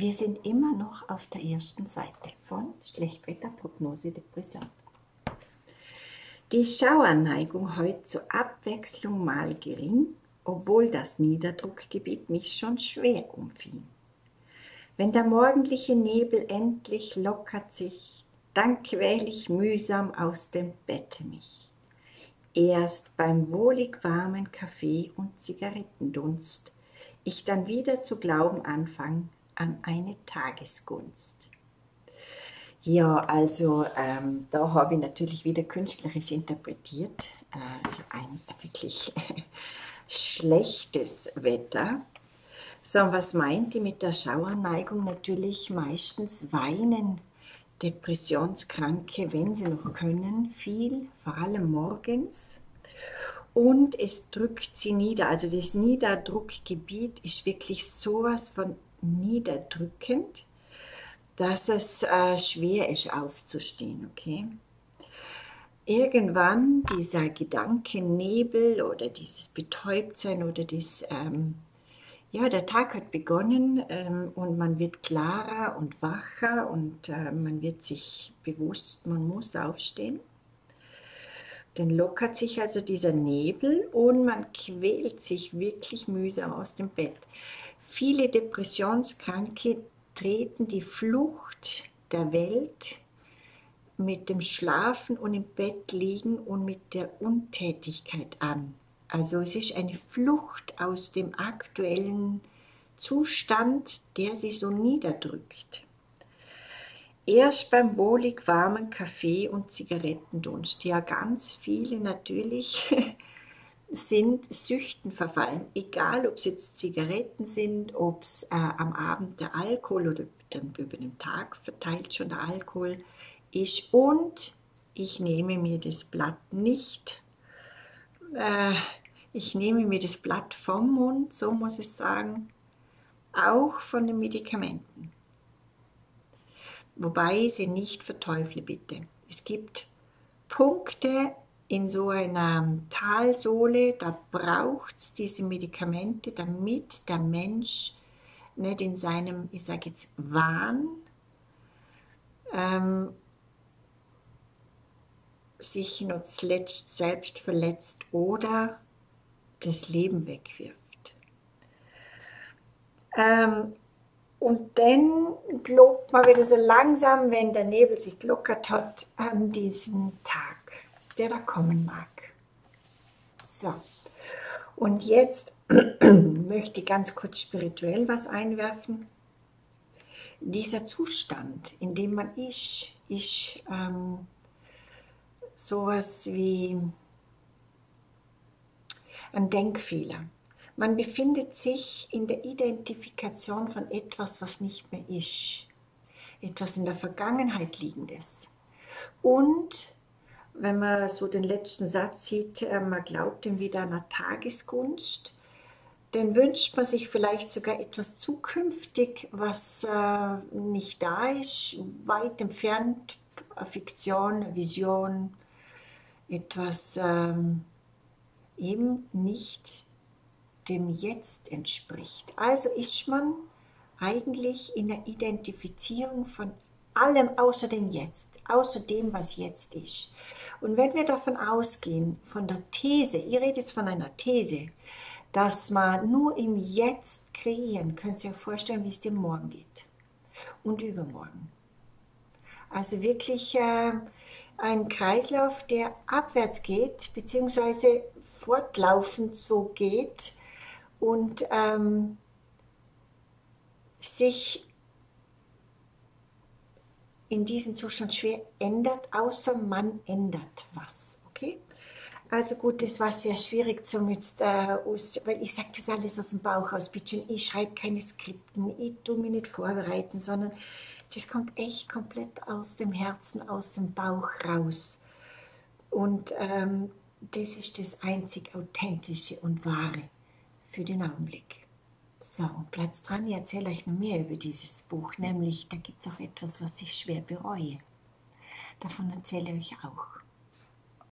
Wir sind immer noch auf der ersten Seite von Schlechtwetterprognose Depression. Die Schauerneigung heute zur Abwechslung mal gering, obwohl das Niederdruckgebiet mich schon schwer umfing. Wenn der morgendliche Nebel endlich lockert sich, dann quäl ich mühsam aus dem Bette mich. Erst beim wohlig warmen Kaffee und Zigarettendunst ich dann wieder zu glauben anfang, an eine Tagesgunst. Ja, also ähm, da habe ich natürlich wieder künstlerisch interpretiert. Äh, ein wirklich schlechtes Wetter. So, was meint die mit der Schauerneigung? Natürlich meistens weinen Depressionskranke, wenn sie noch können, viel, vor allem morgens. Und es drückt sie nieder. Also das Niederdruckgebiet ist wirklich sowas von niederdrückend, dass es äh, schwer ist aufzustehen, okay? Irgendwann dieser Gedankennebel oder dieses Betäubtsein oder das, ähm, ja, der Tag hat begonnen ähm, und man wird klarer und wacher und äh, man wird sich bewusst, man muss aufstehen. Dann lockert sich also dieser Nebel und man quält sich wirklich mühsam aus dem Bett. Viele Depressionskranke treten die Flucht der Welt mit dem Schlafen und im Bett liegen und mit der Untätigkeit an. Also es ist eine Flucht aus dem aktuellen Zustand, der sie so niederdrückt. Erst beim wohlig warmen Kaffee und Zigarettendunst, ja ganz viele natürlich sind Süchten verfallen, egal ob es jetzt Zigaretten sind, ob es äh, am Abend der Alkohol oder dann über den Tag verteilt schon der Alkohol ist. Und ich nehme mir das Blatt nicht, äh, ich nehme mir das Blatt vom Mund, so muss ich sagen, auch von den Medikamenten. Wobei sie nicht verteufle bitte. Es gibt Punkte in so einer Talsohle, da braucht es diese Medikamente, damit der Mensch nicht in seinem, ich sage jetzt, Wahn ähm, sich zuletzt selbst verletzt oder das Leben wegwirft. Ähm, und dann glaubt man wieder so langsam, wenn der Nebel sich gelockert hat, an diesen Tag der da kommen mag. So, und jetzt möchte ich ganz kurz spirituell was einwerfen. Dieser Zustand, in dem man ist, ist ähm, sowas wie ein Denkfehler. Man befindet sich in der Identifikation von etwas, was nicht mehr ist. Etwas in der Vergangenheit liegendes. Und wenn man so den letzten Satz sieht, äh, man glaubt ihm wieder an eine Tagesgunst, dann wünscht man sich vielleicht sogar etwas zukünftig, was äh, nicht da ist, weit entfernt, Fiktion, Vision, etwas ähm, eben nicht dem Jetzt entspricht. Also ist man eigentlich in der Identifizierung von allem außer dem Jetzt, außer dem, was jetzt ist. Und wenn wir davon ausgehen, von der These, ihr redet jetzt von einer These, dass man nur im Jetzt kreieren, könnt ihr euch vorstellen, wie es dem morgen geht und übermorgen. Also wirklich äh, ein Kreislauf, der abwärts geht, beziehungsweise fortlaufend so geht und ähm, sich in diesem Zustand schwer ändert, außer man ändert was. Okay? Also gut, das war sehr schwierig zum jetzt, äh, aus, weil ich sage das alles aus dem Bauch aus, bitte Ich schreibe keine Skripten, ich tue mich nicht vorbereiten, sondern das kommt echt komplett aus dem Herzen, aus dem Bauch raus. Und ähm, das ist das einzig Authentische und Wahre für den Augenblick. So, und bleibt dran, ich erzähle euch noch mehr über dieses Buch, nämlich da gibt es auch etwas, was ich schwer bereue. Davon erzähle ich euch auch.